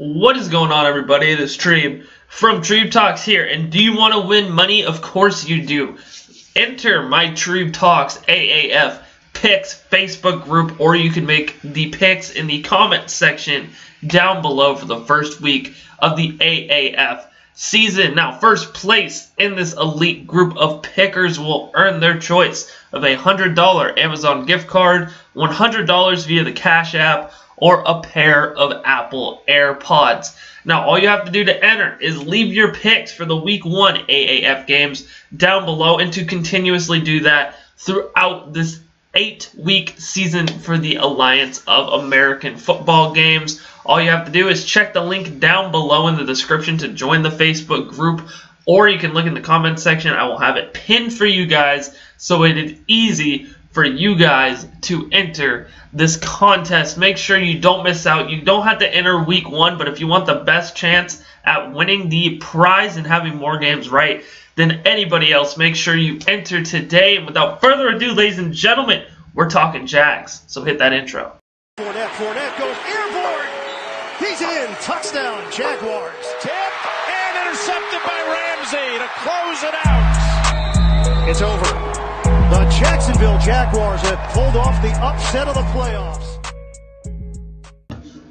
What is going on, everybody? It is Treeb from Treeb Talks here. And do you want to win money? Of course you do. Enter my Treeb Talks AAF picks Facebook group, or you can make the picks in the comment section down below for the first week of the AAF season. Now, first place in this elite group of pickers will earn their choice of a $100 Amazon gift card, $100 via the Cash App, or a pair of Apple AirPods. Now, all you have to do to enter is leave your picks for the Week 1 AAF games down below, and to continuously do that throughout this eight week season for the Alliance of American Football Games. All you have to do is check the link down below in the description to join the Facebook group, or you can look in the comment section. I will have it pinned for you guys so it is easy for you guys to enter this contest. Make sure you don't miss out. You don't have to enter week one, but if you want the best chance at winning the prize and having more games right than anybody else, make sure you enter today. And without further ado, ladies and gentlemen, we're talking Jags. So hit that intro. Fournette, Fournette goes airborne. He's in. Touchdown, Jaguars. Tip and intercepted by Ramsey to close it out. It's over. The Jacksonville Jaguars have pulled off the upset of the playoffs.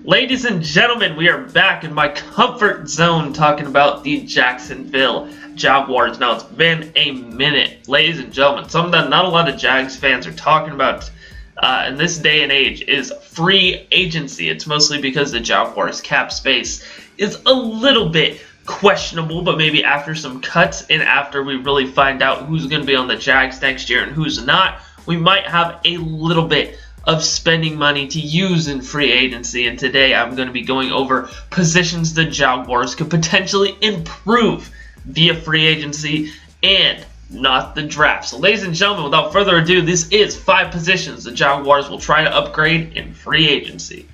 Ladies and gentlemen, we are back in my comfort zone talking about the Jacksonville Jaguars. Now, it's been a minute, ladies and gentlemen. Something that not a lot of Jags fans are talking about uh, in this day and age is free agency. It's mostly because the Jaguars cap space is a little bit questionable, but maybe after some cuts and after we really find out who's going to be on the Jags next year and who's not, we might have a little bit of spending money to use in free agency. And today I'm going to be going over positions the Jaguars could potentially improve via free agency and not the draft. So, ladies and gentlemen, without further ado, this is five positions the Jaguars will try to upgrade in free agency.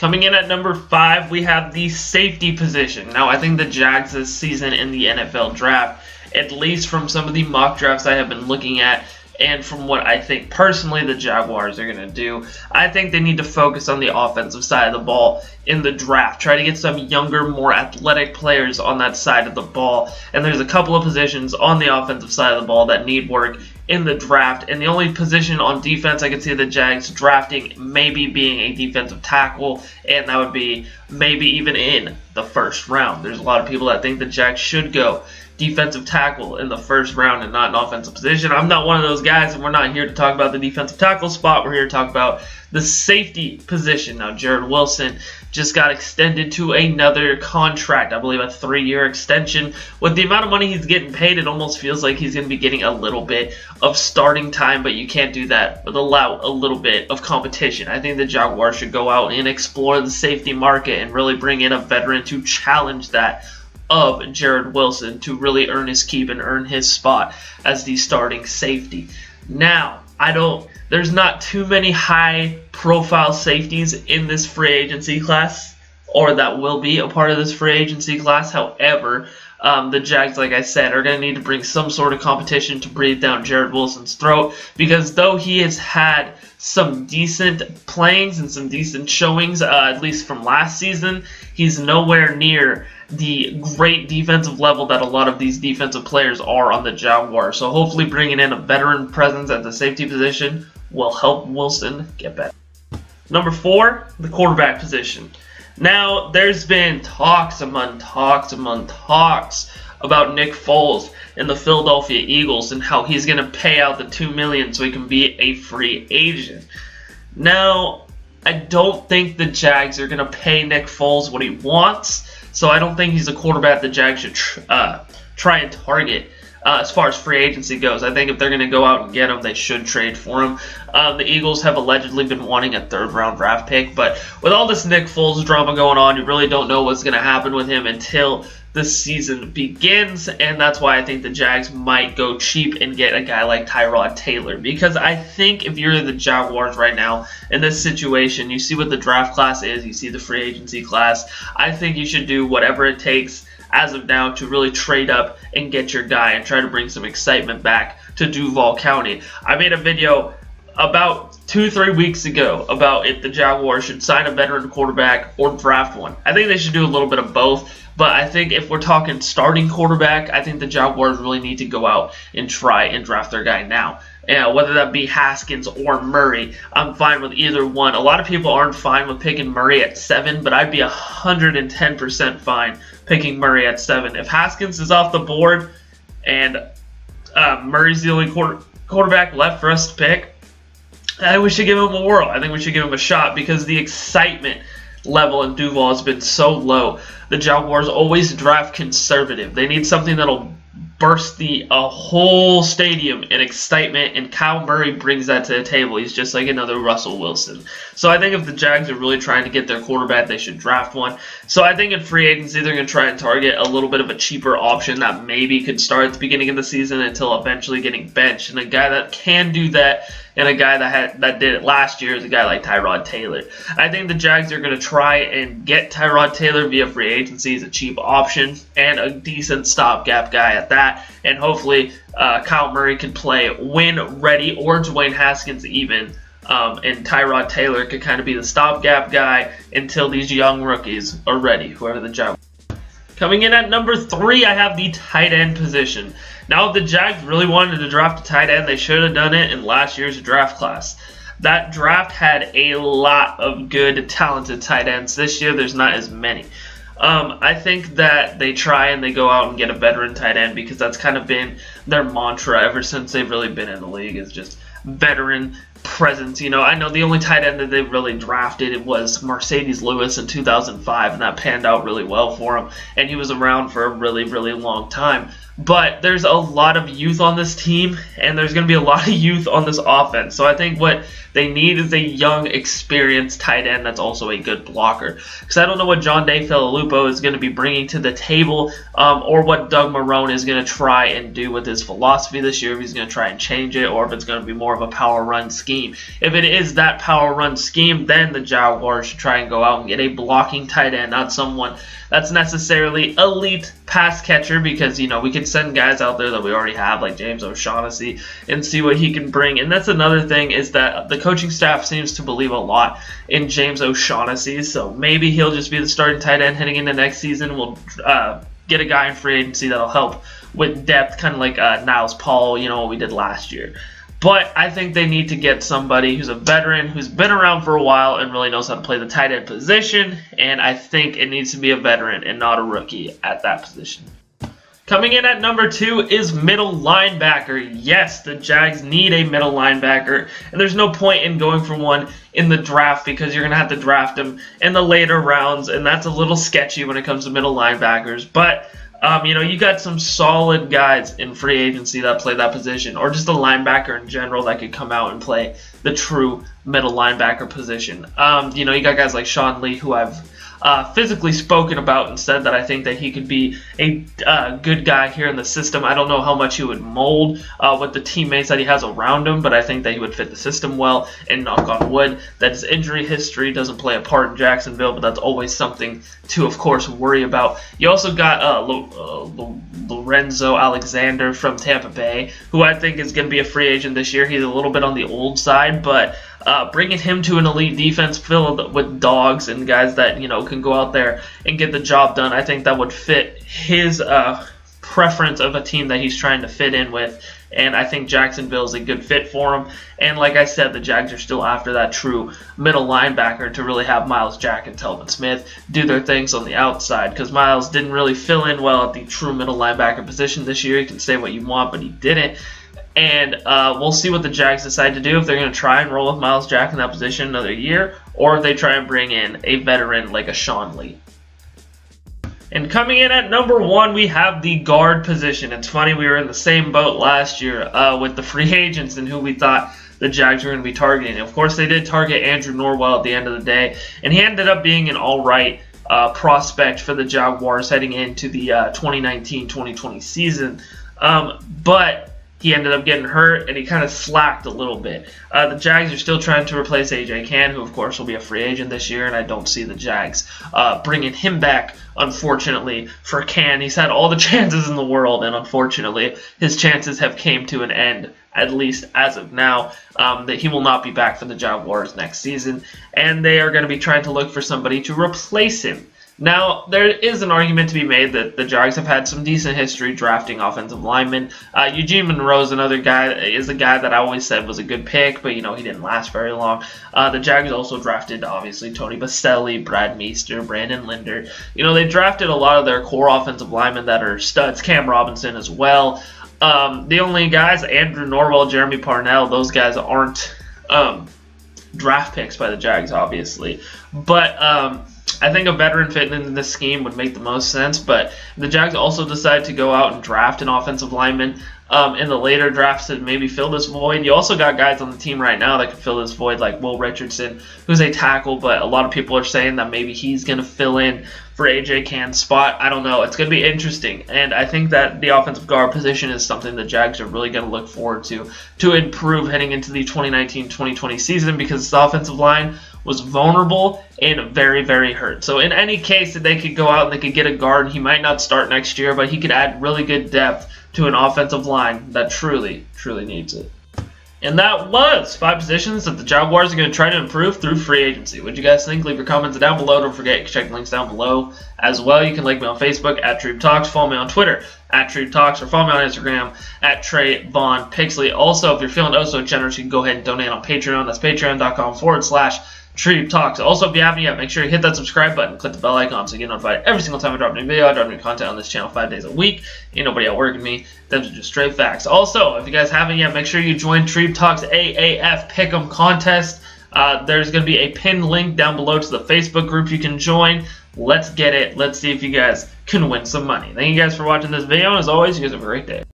Coming in at number five, we have the safety position. Now, I think the Jags this season in the NFL draft, at least from some of the mock drafts I have been looking at, and from what I think personally the Jaguars are going to do, I think they need to focus on the offensive side of the ball in the draft. Try to get some younger, more athletic players on that side of the ball. And there's a couple of positions on the offensive side of the ball that need work in the draft. And the only position on defense I could see the Jags drafting maybe being a defensive tackle, and that would be maybe even in the first round. There's a lot of people that think the Jags should go defensive tackle in the first round and not an offensive position. I'm not one of those guys, and we're not here to talk about the defensive tackle spot. We're here to talk about the safety position. Now, Jarrod Wilson just got extended to another contract, I believe a three year extension. With the amount of money he's getting paid, it almost feels like he's going to be getting a little bit of starting time, but you can't do that, but allow a little bit of competition. I think the Jaguars should go out and explore the safety market and really bring in a veteran to challenge that of Jarrod Wilson to really earn his keep and earn his spot as the starting safety. Now, I don't there's not too many high profile safeties in this free agency class or that will be a part of this free agency class. However, um, the Jags, like I said, are going to need to bring some sort of competition to breathe down Jarrod Wilson's throat because though he has had some decent playings and some decent showings, uh, at least from last season, he's nowhere near the great defensive level that a lot of these defensive players are on the Jaguars. So hopefully bringing in a veteran presence at the safety position will help Wilson get better. Number four, the quarterback position. Now, there's been talks among talks among talks about Nick Foles and the Philadelphia Eagles and how he's going to pay out the two million so he can be a free agent. Now, I don't think the Jags are going to pay Nick Foles what he wants, so I don't think he's a quarterback the Jags should tr- uh, try and target uh, as far as free agency goes. I think if they're going to go out and get him, they should trade for him. Um, the Eagles have allegedly been wanting a third round draft pick, but with all this Nick Foles drama going on, you really don't know what's going to happen with him until the season begins, and that's why I think the Jags might go cheap and get a guy like Tyrod Taylor. Because I think if you're the Jaguars right now in this situation, you see what the draft class is, you see the free agency class, I think you should do whatever it takes as of now to really trade up and get your guy and try to bring some excitement back to Duval County. I made a video about two, three weeks ago about if the Jaguars should sign a veteran quarterback or draft one. I think they should do a little bit of both. But I think if we're talking starting quarterback, I think the Jaguars really need to go out and try and draft their guy now. Uh, whether that be Haskins or Murray, I'm fine with either one. A lot of people aren't fine with picking Murray at seven, but I'd be 110% fine picking Murray at seven. If Haskins is off the board and uh, Murray's the only quarter, quarterback left for us to pick, I think we should give him a whirl. I think we should give him a shot because the excitement level in Duval has been so low. The Jaguars always draft conservative. They need something that'll burst the a whole stadium in excitement, and Kyler Murray brings that to the table. He's just like another Russell Wilson. So I think if the Jags are really trying to get their quarterback, they should draft one. So I think in free agency they're going to try and target a little bit of a cheaper option that maybe could start at the beginning of the season until eventually getting benched, and a guy that can do that and a guy that had that did it last year is a guy like Tyrod Taylor. I think the Jags are going to try and get Tyrod Taylor via free agency as a cheap option and a decent stopgap guy at that. And hopefully, uh, Kyler Murray can play when ready, or Dwayne Haskins even. Um, and Tyrod Taylor could kind of be the stopgap guy until these young rookies are ready, whoever the Jags. Coming in at number three, I have the tight end position. Now, if the Jags really wanted to draft a tight end, they should have done it in last year's draft class. That draft had a lot of good, talented tight ends. This year, there's not as many. Um, I think that they try and they go out and get a veteran tight end because that's kind of been their mantra ever since they've really been in the league is just veteran presence. You know, I know the only tight end that they really drafted was Marcedes Lewis in 2005, and that panned out really well for him. And he was around for a really, really long time. But there's a lot of youth on this team, and there's going to be a lot of youth on this offense. So I think what they need is a young, experienced tight end that's also a good blocker. Because I don't know what John DeFilippo is going to be bringing to the table, um, or what Doug Marrone is going to try and do with his philosophy this year. If he's going to try and change it, or if it's going to be more of a power run scheme. If it is that power run scheme, then the Jaguars should try and go out and get a blocking tight end, not someone that's necessarily elite pass catcher because you know we could send guys out there that we already have like James O'Shaughnessy and see what he can bring. And that's another thing is that the coaching staff seems to believe a lot in James O'Shaughnessy, so maybe he'll just be the starting tight end heading into next season. We'll uh, get a guy in free agency that'll help with depth, kind of like uh, Niles Paul, you know what we did last year. But I think they need to get somebody who's a veteran, who's been around for a while, and really knows how to play the tight end position. And I think it needs to be a veteran and not a rookie at that position. Coming in at number two is middle linebacker. Yes, the Jags need a middle linebacker, and there's no point in going for one in the draft because you're going to have to draft them in the later rounds, and that's a little sketchy when it comes to middle linebackers. But um, you know, you got some solid guys in free agency that play that position, or just a linebacker in general that could come out and play the true middle linebacker position. Um, you know, you got guys like Sean Lee, who I've uh, physically spoken about and said that I think that he could be a uh, good guy here in the system. I don't know how much he would mold uh, with the teammates that he has around him, but I think that he would fit the system well. And knock on wood, that his injury history doesn't play a part in Jacksonville, but that's always something to, of course, worry about. You also got uh, uh, Lorenzo Alexander from Tampa Bay, who I think is going to be a free agent this year. He's a little bit on the old side, but uh, bringing him to an elite defense filled with dogs and guys that you know can go out there and get the job done, I think that would fit his uh, preference of a team that he's trying to fit in with. And I think Jacksonville is a good fit for him. And like I said, the Jags are still after that true middle linebacker to really have Myles Jack and Telvin Smith do their things on the outside. Because Myles didn't really fill in well at the true middle linebacker position this year. You can say what you want, but he didn't. And uh, we'll see what the Jags decide to do if they're going to try and roll with Myles Jack in that position another year, or if they try and bring in a veteran like a Sean Lee. And coming in at number one, we have the guard position. It's funny, we were in the same boat last year uh, with the free agents and who we thought the Jags were going to be targeting. Of course, they did target Andrew Norwell at the end of the day, and he ended up being an all right uh, prospect for the Jaguars heading into the 2019 uh, 2020 season. Um, but he ended up getting hurt and he kind of slacked a little bit. Uh, the Jags are still trying to replace AJ Cann, who of course will be a free agent this year, and I don't see the Jags uh, bringing him back. Unfortunately for Cann, he's had all the chances in the world, and unfortunately his chances have came to an end. At least as of now, um, that he will not be back for the Jaguars next season, and they are going to be trying to look for somebody to replace him. Now, there is an argument to be made that the Jags have had some decent history drafting offensive linemen. Uh, Eugene Monroe is another guy, is a guy that I always said was a good pick, but, you know, he didn't last very long. Uh, the Jags also drafted, obviously, Tony Boselli, Brad Meester, Brandon Linder. You know, they drafted a lot of their core offensive linemen that are studs, Cam Robinson as well. Um, the only guys, Andrew Norwell, Jermey Parnell, those guys aren't um, draft picks by the Jags, obviously. But um, I think a veteran fit in this scheme would make the most sense, but the Jags also decided to go out and draft an offensive lineman um, in the later drafts to maybe fill this void. You also got guys on the team right now that could fill this void, like Will Richardson, who's a tackle, but a lot of people are saying that maybe he's going to fill in for AJ Cann's spot. I don't know. It's going to be interesting, and I think that the offensive guard position is something the Jags are really going to look forward to to improve heading into the 2019-2020 season because the offensive line was vulnerable and very, very hurt. So in any case that they could go out and they could get a guard, he might not start next year, but he could add really good depth to an offensive line that truly, truly needs it. And that was five positions that the Jaguars are going to try to improve through free agency. What do you guys think? Leave your comments down below. Don't forget, can check links down below as well. You can like me on Facebook at Treeb Talks, follow me on Twitter at Treeb Talks, or follow me on Instagram at Trayvon Pixley. Also, if you're feeling oh so generous, you can go ahead and donate on Patreon. That's patreon.com forward slash Treeb Talks. Also, if you haven't yet, make sure you hit that subscribe button, click the bell icon so you get notified every single time I drop a new video. I drop new content on this channel five days a week. Ain't nobody outworking me. Them are just straight facts. Also, if you guys haven't yet, make sure you join Treeb Talks AAF Pick'em contest. Uh, there's going to be a pinned link down below to the Facebook group you can join. Let's get it. Let's see if you guys can win some money. Thank you guys for watching this video, and as always, you guys have a great day.